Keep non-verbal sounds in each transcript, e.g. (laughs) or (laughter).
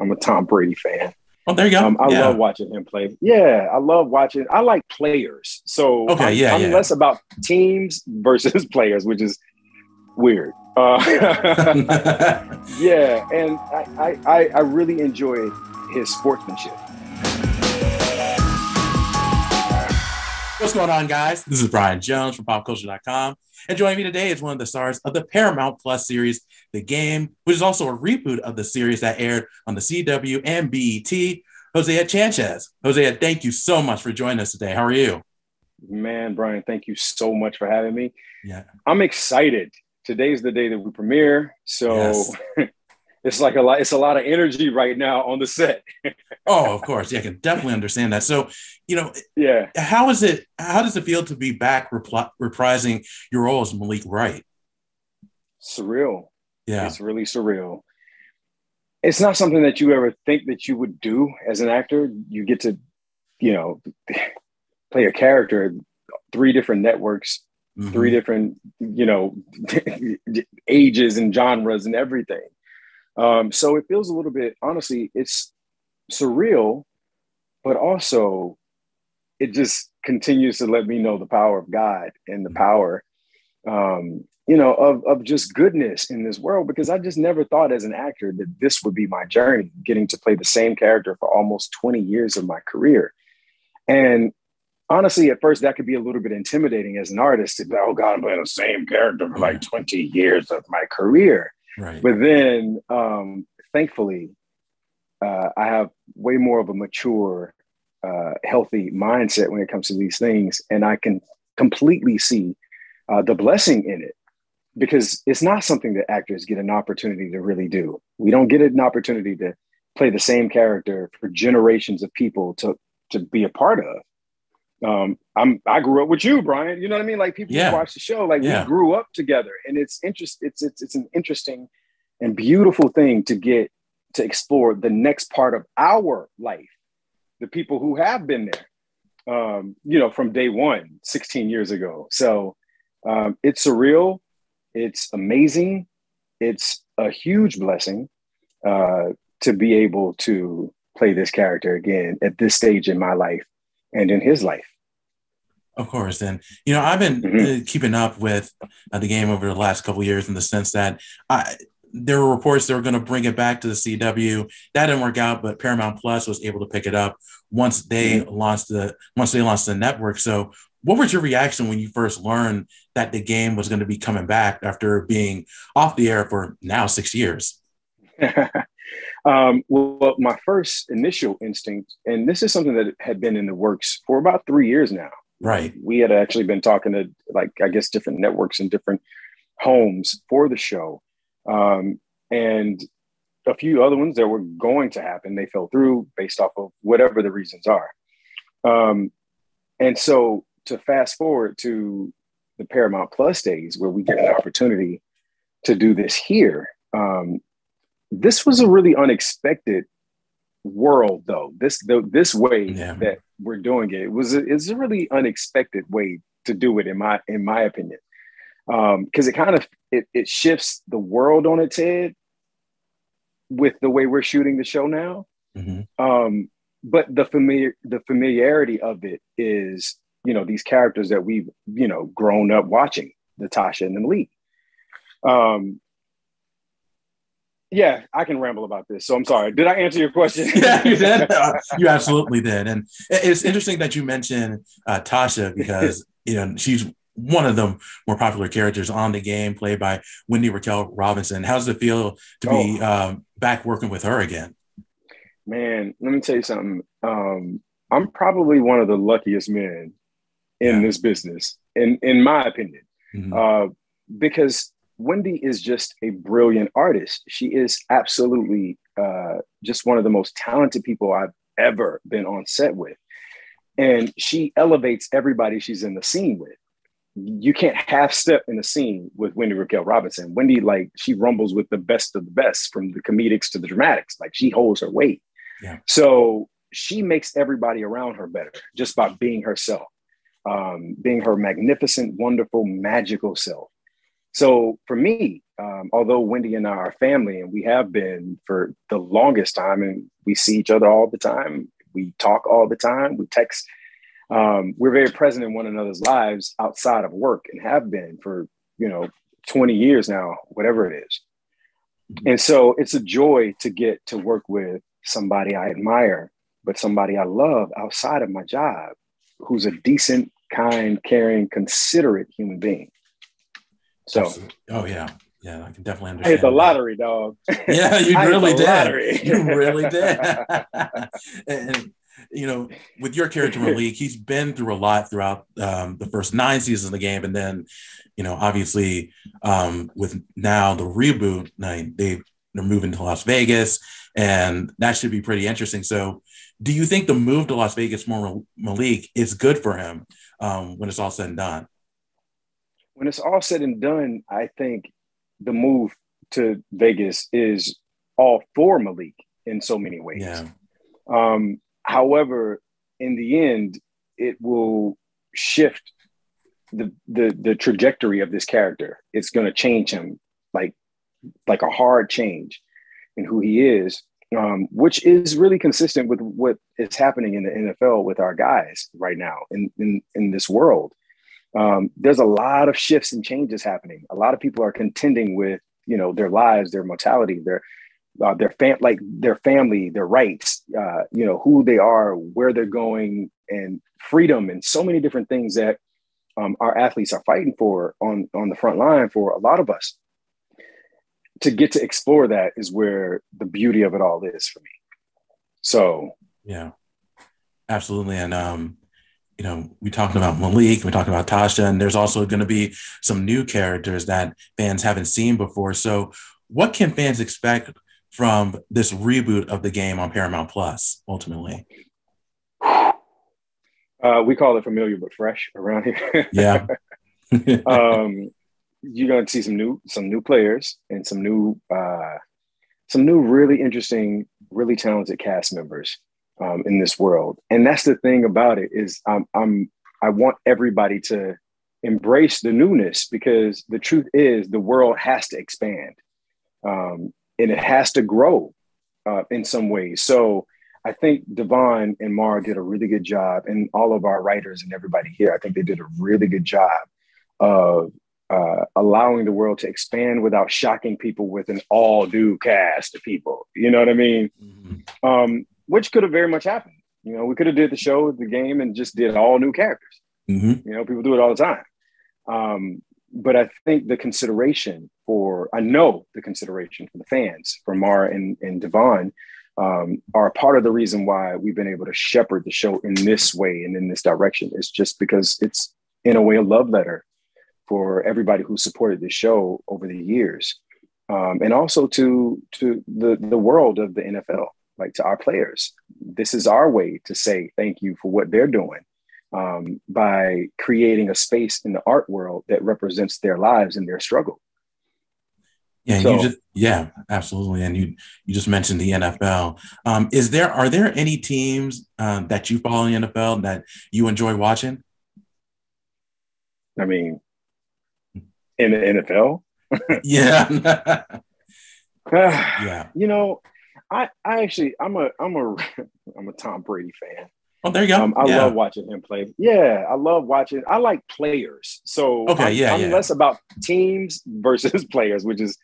I'm a Tom Brady fan. Oh, there you go. Um, I yeah. love watching him play. Yeah, I love watching. I like players. So Okay, I'm, yeah, I'm yeah. less about teams versus (laughs) players, which is weird. Uh, (laughs) (laughs) yeah, and I, I, I, I really enjoy his sportsmanship. What's going on, guys? This is Brian Jones from popculture.com. And joining me today is one of the stars of the Paramount Plus series, The Game, which is also a reboot of the series that aired on the CW and BET. Hosea Chanchez. Hosea, thank you so much for joining us today. How are you? Man, Brian, thank you so much for having me. Yeah. I'm excited. Today's the day that we premiere, so Yes. (laughs) it's like a lot. It's a lot of energy right now on the set. (laughs) Oh, of course. Yeah, I can definitely understand that. So, you know, Yeah. how is it? How does it feel to be back repli- reprising your role as Malik Wright? surreal. Yeah. It's really surreal. It's not something that you ever think that you would do as an actor. You get to, you know, play a character, three different networks, Mhm. three different, you know, (laughs) ages and genres and everything. Um, so it feels a little bit, honestly, it's surreal, but also it just continues to let me know the power of God and the power, um, you know, of, of just goodness in this world. Because I just never thought as an actor that this would be my journey, getting to play the same character for almost 20 years of my career. And honestly, at first, that could be a little bit intimidating as an artist to be, oh God, I'm playing the same character for like 20 years of my career. Right. But then, um, thankfully, uh, I have way more of a mature, uh, healthy mindset when it comes to these things, and I can completely see uh, the blessing in it because it's not something that actors get an opportunity to really do. We don't get an opportunity to play the same character for generations of people to to be a part of. Um, I'm I grew up with you, Brian. You know what I mean? Like people Yeah. who watch the show, like Yeah. we grew up together, and it's interest. It's it's it's an interesting and beautiful thing to get to explore the next part of our life. The people who have been there, um, you know, from day one, 16 years ago. So um, it's surreal. It's amazing. It's a huge blessing uh, to be able to play this character again at this stage in my life and in his life. Of course, and you know I've been uh, keeping up with uh, the game over the last couple of years in the sense that I, there were reports they were going to bring it back to the CW. That didn't work out, but Paramount Plus was able to pick it up once they launched the once they launched the network. So, what was your reaction when you first learned that the game was going to be coming back after being off the air for now six years? (laughs) um, well, my first initial instinct, and this is something that had been in the works for about three years now. Right. We had actually been talking to, like, I guess, different networks and different homes for the show. Um, and a few other ones that were going to happen, they fell through based off of whatever the reasons are. Um, and so to fast forward to the Paramount Plus days where we get an opportunity to do this here, um, this was a really unexpected world though this the, this way Yeah. that we're doing it, it was a, it's a really unexpected way to do it in my in my opinion um because it kind of it, it shifts the world on its head with the way we're shooting the show now Mhm. um but the familiar the familiarity of it is you know these characters that we've you know grown up watching natasha and the Malik. um yeah i can ramble about this so i'm sorry did i answer your question (laughs) yeah, you did. Uh, (laughs) you absolutely did. And it's interesting that you mentioned uh, Tasha because (laughs) you know she's one of the more popular characters on the game, played by Wendy Raquel Robinson. How does it feel to be um, back working with her again? Man, let me tell you something. Um, I'm probably one of the luckiest men in Yeah. this business, in in my opinion, Mhm. uh, because Wendy is just a brilliant artist. She is absolutely uh, just one of the most talented people I've ever been on set with, and she elevates everybody she's in the scene with. You can't half step in the scene with Wendy Raquel Robinson. Wendy, like, she rumbles with the best of the best, from the comedics to the dramatics. Like, she holds her weight. Yeah. So she makes everybody around her better just by being herself, um, being her magnificent, wonderful, magical self. So for me, um, although Wendy and I are family, and we have been for the longest time, and we see each other all the time, we talk all the time, we text. Um, we're very present in one another's lives outside of work, and have been for you know 20 years now, whatever it is. And so it's a joy to get to work with somebody I admire, but somebody I love outside of my job, who's a decent, kind, caring, considerate human being. So, oh yeah, yeah, I can definitely understand. It's a lottery, dog. (laughs) Yeah, (laughs) (laughs) you really did. you really did. and you know, with your character Malik, he's been through a lot throughout um, the first nine seasons of the game, and then, you know, obviously um, with now the reboot, they they're moving to Las Vegas, and that should be pretty interesting. So, do you think the move to Las Vegas for Malik is good for him um, when it's all said and done? When it's all said and done, I think the move to Vegas is all for Malik in so many ways. Yeah. Um, however, in the end, it will shift the the the trajectory of this character. It's going to change him like like a hard change in who he is, um, which is really consistent with what is happening in the NFL with our guys right now in in, in this world. Um, there's a lot of shifts and changes happening. A lot of people are contending with you know their lives, their mortality, their uh, their fam like their family, their rights, uh, you know who they are, where they're going, and freedom, and so many different things that um, our athletes are fighting for on on the front line for a lot of us to get to explore that is where the beauty of it all is for me. So yeah, absolutely. And um, you know, we talked about Malik, we talked about Tasha, and there's also going to be some new characters that fans haven't seen before. So, what can fans expect from this reboot of the game on Paramount Plus? Ultimately, uh, we call it familiar but fresh around here. yeah. (laughs) um, you're going to see some new some new players and some new uh, some new really interesting, really talented cast members um, in this world. And that's the thing about it is I'm, I'm I want everybody to embrace the newness because the truth is the world has to expand um, and it has to grow uh, in some ways. So I think Devon and Mara did a really good job, and all of our writers and everybody here, I think they did a really good job of uh, allowing the world to expand without shocking people with an all new cast of people. You know what I mean? Mm-hmm. Um, which could have very much happened. You know, we could have did the show, the game, and just did all new characters. Mm-hmm. You know, people do it all the time. Um, but I think the consideration for, I know the consideration for the fans, for Mara and, and Devon, um, are part of the reason why we've been able to shepherd the show in this way and in this direction. It's just because it's, in a way, a love letter for everybody who supported the show over the years, um, and also to to the the world of the NFL, like to our players. This is our way to say thank you for what they're doing um, by creating a space in the art world that represents their lives and their struggle. Yeah, so, you just yeah, absolutely. And you you just mentioned the NFL. Um, is there are there any teams uh, that you follow in the NFL that you enjoy watching? I mean, in the NFL. (laughs) yeah. (laughs) (sighs) yeah. You know, I I actually I'm a I'm a (laughs) I'm a Tom Brady fan. Oh, there you go. Um, I yeah. love watching him play. Yeah, I love watching. I like players. So okay, I'm, yeah, I'm yeah. less about teams versus (laughs) players, which is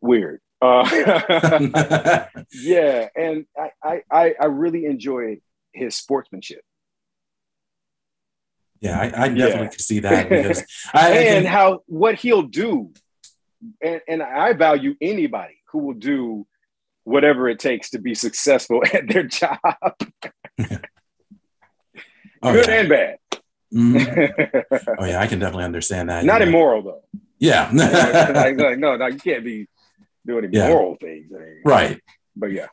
weird. Uh, (laughs) yeah, and I, I I really enjoy his sportsmanship. Yeah, I, I definitely yeah. can see that because I, and how what he'll do, and, and I value anybody who will do whatever it takes to be successful (laughs) at their job, (laughs) oh, good yeah. and bad. Mm-hmm. (laughs) oh yeah, I can definitely understand that. Not yeah. immoral though. Yeah, like, like, no, no, you can't be doing immoral things, right? But yeah.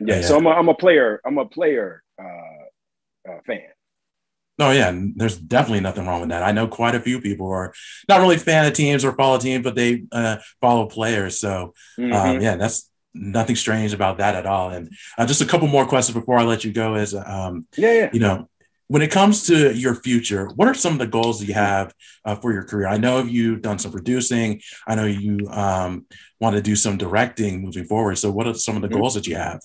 yeah, yeah. So I'm a, I'm a player. I'm a player uh, uh, fan. Oh yeah, there's definitely nothing wrong with that. I know quite a few people who are not really fan of teams or follow teams, but they uh, follow players. So mm-hmm. um, yeah, that's nothing strange about that at all. And uh, just a couple more questions before I let you go is, um, yeah, yeah, you know, when it comes to your future, what are some of the goals that you have uh, for your career? I know you've done some producing. I know you um, want to do some directing moving forward. So, what are some of the mm-hmm. goals that you have?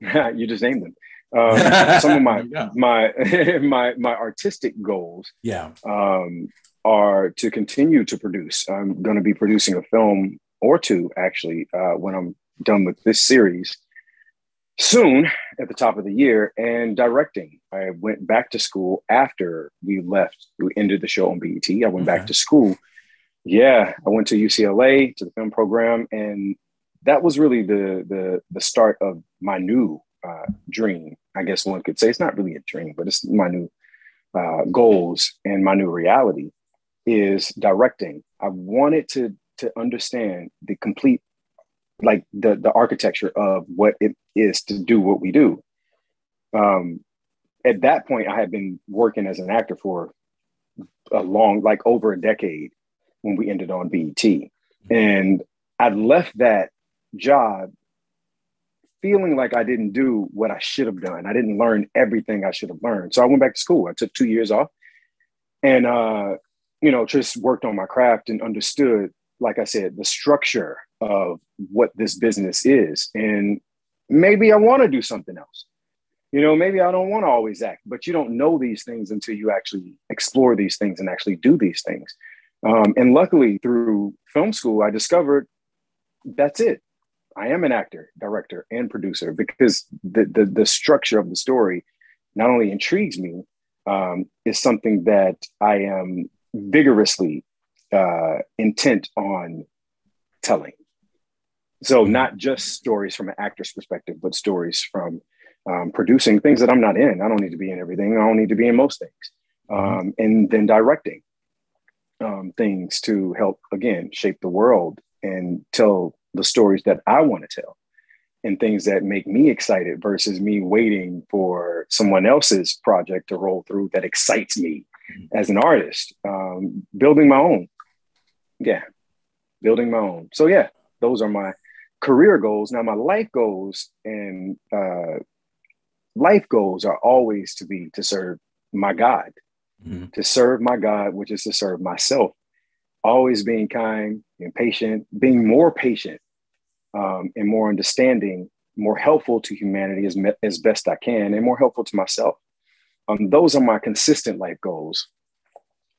(laughs) you just named them. Um, (laughs) some of my my (laughs) my my artistic goals, yeah, um, are to continue to produce. I'm going to be producing a film or two actually uh, when I'm done with this series soon at the top of the year and directing. I went back to school after we left. We ended the show on BET. I went okay. back to school. Yeah, I went to UCLA to the film program, and that was really the the the start of my new uh, dream. I guess one could say it's not really a dream, but it's my new uh, goals and my new reality is directing. I wanted to to understand the complete like the the architecture of what it is to do what we do. Um, at that point, I had been working as an actor for a long, like over a decade when we ended on BET, and I left that job feeling like I didn't do what I should have done. I didn't learn everything I should have learned. So I went back to school. I took two years off, and uh, you know, just worked on my craft and understood, like I said, the structure of what this business is. And maybe I want to do something else. You know, maybe I don't want to always act, but you don't know these things until you actually explore these things and actually do these things. Um, and luckily, through film school, I discovered that's it. I am an actor, director, and producer because the the, the structure of the story not only intrigues me, um, is something that I am vigorously uh, intent on telling. So mm-hmm. not just stories from an actor's perspective, but stories from um, producing things that I'm not in. I don't need to be in everything. I don't need to be in most things. Mm-hmm. Um, and then directing um, things to help again shape the world and tell the stories that I want to tell and things that make me excited versus me waiting for someone else's project to roll through that excites me mm-hmm. as an artist. Um, building my own. Yeah, building my own. So, yeah, those are my career goals. Now, my life goals and uh, life goals are always to be to serve my God, mm-hmm. to serve my God, which is to serve myself. Always being kind and patient, being more patient um, and more understanding, more helpful to humanity as, me- as best I can, and more helpful to myself. Um, those are my consistent life goals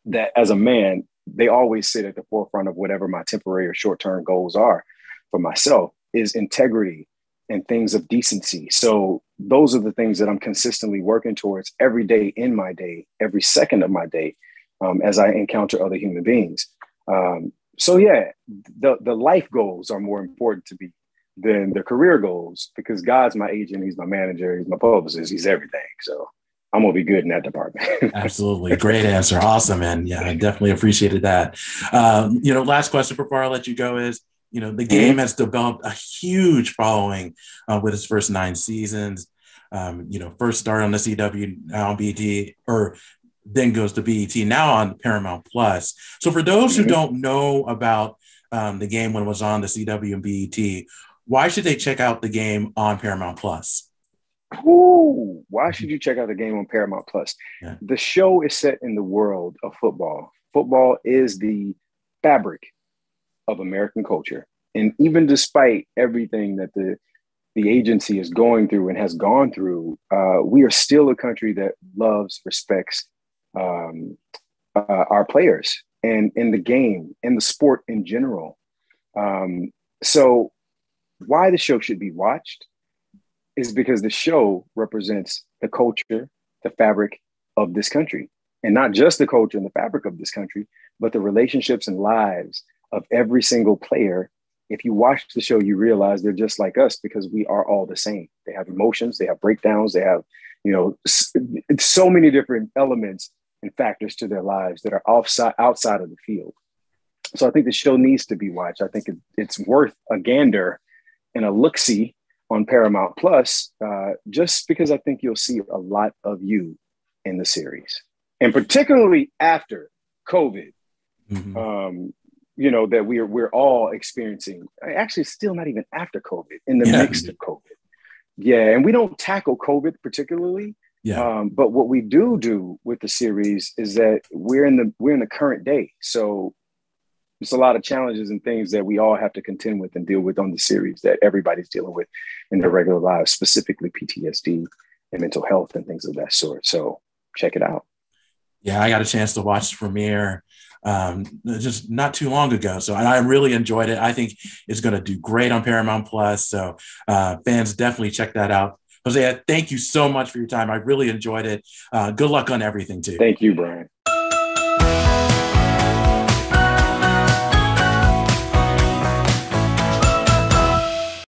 that as a man, they always sit at the forefront of whatever my temporary or short term goals are for myself is integrity and things of decency. So those are the things that I'm consistently working towards every day in my day, every second of my day, um, as I encounter other human beings. Um, so yeah, the the life goals are more important to me than the career goals because God's my agent, He's my manager, He's my publicist, He's everything. So I'm gonna be good in that department. (laughs) Absolutely, great answer, awesome, and yeah, I definitely appreciated that. Um, you know, last question before I let you go is you know, the mm-hmm. game has developed a huge following uh, with its first nine seasons. Um, you know, first started on the CW, now on BET, or then goes to BET, now on Paramount Plus. So for those mm-hmm. who don't know about um, the game when it was on the CW and BET, why should they check out the game on Paramount Plus? Ooh, why should you check out the game on Paramount Plus? Yeah. The show is set in the world of football. Football is the fabric of American culture. And even despite everything that the the agency is going through and has gone through, uh, we are still a country that loves, respects um, uh, our players and in the game and the sport in general. Um, so, why the show should be watched is because the show represents the culture, the fabric of this country, and not just the culture and the fabric of this country, but the relationships and lives of every single player. If you watch the show you realize they're just like us because we are all the same. They have emotions they have breakdowns they have you know so many different elements and factors to their lives that are outside outside of the field. So i think the show needs to be watched. I think it, it's worth a gander and a look-see on paramount plus uh, just because i think you'll see a lot of you in the series and particularly after covid mm-hmm. um, you know that we're we're all experiencing actually still not even after covid in the yeah. midst of covid yeah and we don't tackle covid particularly Yeah. Um, but what we do do with the series is that we're in the we're in the current day. So it's a lot of challenges and things that we all have to contend with and deal with on the series that everybody's dealing with in their regular lives, specifically PTSD and mental health and things of that sort. So check it out. Yeah, I got a chance to watch the premiere um, just not too long ago. So I really enjoyed it. I think it's going to do great on Paramount Plus. So uh, fans definitely check that out. Hosea, thank you so much for your time. I really enjoyed it. Uh, good luck on everything too. Thank you, Brian.